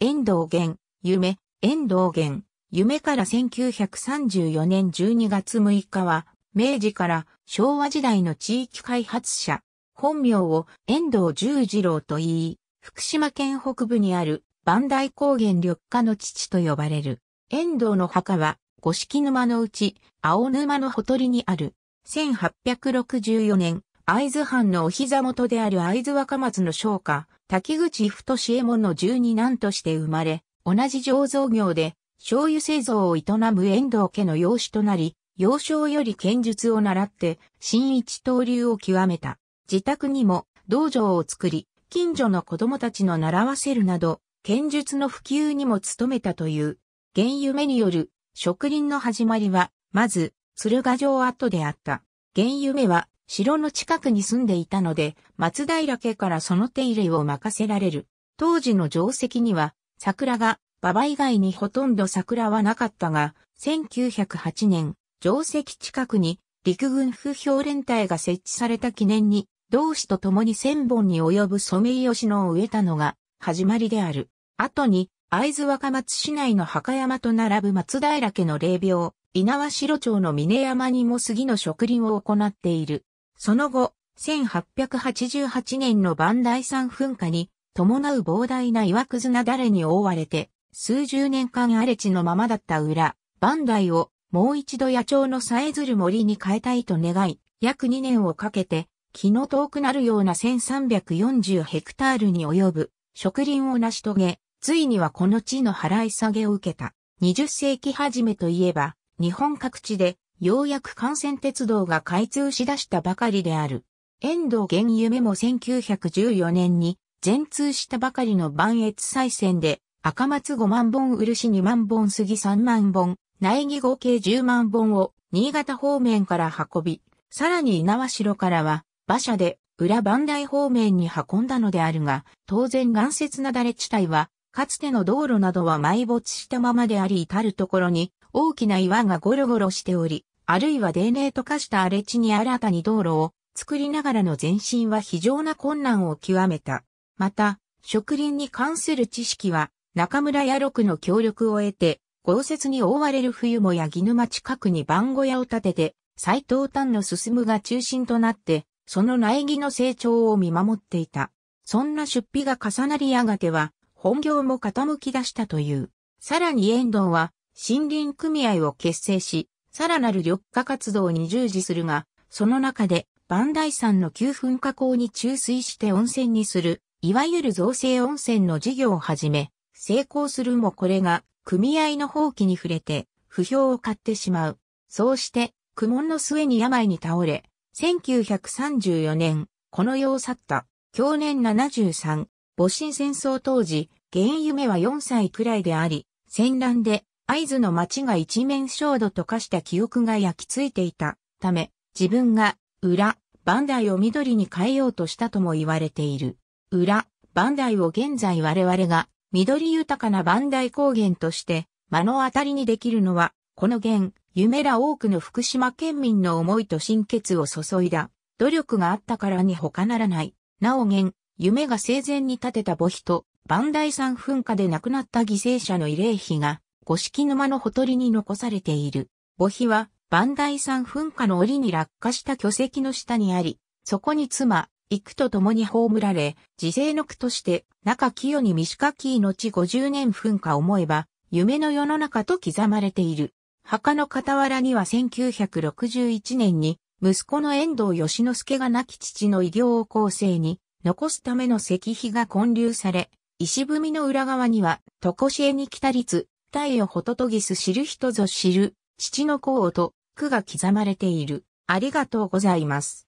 遠藤源、夢、遠藤源、夢から1934年12月6日は、明治から昭和時代の地域開発者、本名を遠藤十次郎と言い、福島県北部にある磐梯高原緑化の父と呼ばれる。遠藤の墓は五色沼のうち青沼のほとりにある。1864年、会津藩のお膝元である会津若松の商家、滝口太志右衛門の十二男として生まれ、同じ醸造業で醤油製造を営む遠藤家の養子となり、幼少より剣術を習って、新一刀流を極めた。自宅にも道場を作り、近所の子供たちの習わせるなど、剣術の普及にも努めたという。原夢による植林の始まりは、まず、鶴ヶ城跡であった。原夢は、城の近くに住んでいたので、松平家からその手入れを任せられる。当時の定石には、桜が、馬場以外にほとんど桜はなかったが、1908年、定石近くに陸軍不評連隊が設置された記念に、同志と共に千本に及ぶソメイヨシノを植えたのが始まりである。後に、会津若松市内の墓山と並ぶ松平家の霊廟、稲葉城町の峰山にも杉の植林を行っている。その後、1888年の磐梯山噴火に伴う膨大な岩くずなだれに覆われて、数十年間荒れ地のままだった裏、磐梯をもう一度野鳥のさえずる森に変えたいと願い、約2年をかけて、気の遠くなるような1340ヘクタールに及ぶ植林を成し遂げ、ついにはこの地の払い下げを受けた。20世紀初めといえば、日本各地でようやく幹線鉄道が開通し出したばかりである。遠藤源夢も1914年に全通したばかりの万越再選で赤松5万本漆2万本杉3万本苗木合計10万本を新潟方面から運び、さらに稲葉城からは馬車で裏磐梯方面に運んだのであるが、当然岩雪なだれ地帯は、かつての道路などは埋没したままであり至るところに大きな岩がゴロゴロしており、あるいは泥泥と化した荒れ地に新たに道路を作りながらの前進は非常な困難を極めた。また、植林に関する知識は中村屋六の協力を得て豪雪に覆われる冬も柳沼近くに番小屋を建てて、斎藤丹の進むが中心となって、その苗木の成長を見守っていた。そんな出費が重なりやがては、本業も傾き出したという。さらに遠藤は、森林組合を結成し、さらなる緑化活動に従事するが、その中で、磐梯山の旧噴火口に注水して温泉にする、いわゆる造成温泉の事業を始め、成功するもこれが組合の放棄に触れて、不評を買ってしまう。そうして、苦悶の末に病に倒れ、1934年、この世を去った。去年73、戊辰戦争当時、原夢は4歳くらいであり、戦乱で、合図の町が一面焦土と化した記憶が焼き付いていたため、自分が、裏、バンダイを緑に変えようとしたとも言われている。裏、バンダイを現在我々が緑豊かな磐梯高原として目の当たりにできるのは、この原、夢ら多くの福島県民の思いと心血を注いだ、努力があったからに他ならない。なお原、夢が生前に建てた墓碑と、磐梯山噴火で亡くなった犠牲者の慰霊碑が、五色沼のほとりに残されている。墓碑は、磐梯山噴火の折に落下した巨石の下にあり、そこに妻、幾と共に葬られ、自世の句として、中清に未かき後50年噴火思えば、夢の世の中と刻まれている。墓の傍らには1961年に、息子の遠藤義之助が亡き父の偉業を後世に残すための石碑が建立され、石踏みの裏側には、とこしえに来た率、太陽ホトトギス知る人ぞ知る、父の子をと句が刻まれている。ありがとうございます。